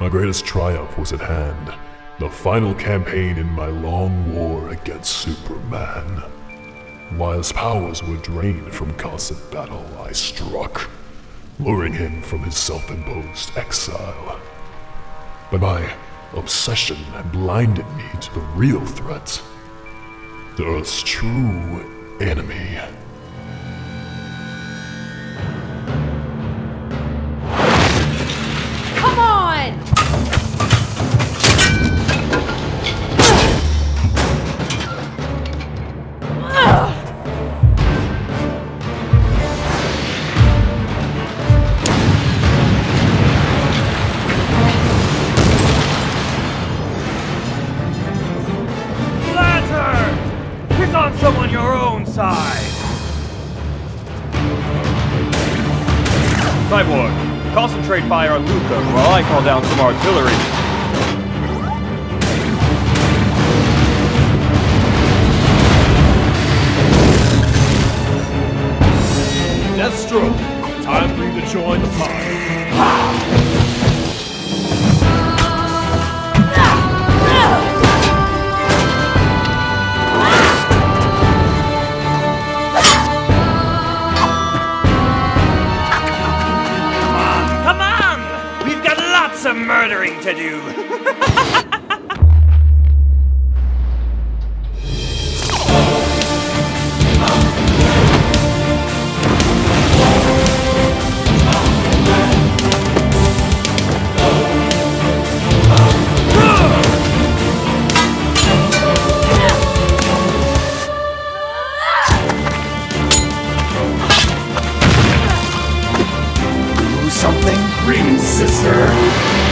My greatest triumph was at hand. The final campaign in my long war against Superman. While his powers were drained from constant battle, I struck, luring him from his self-imposed exile. But my obsession had blinded me to the real threat. The Earth's true enemy. Lantern! Pick on someone your own size! Cyborg, concentrate fire on Luca while I call down some artillery. Deathstroke, time for you to join the party. murdering to do. something? Ring, sister!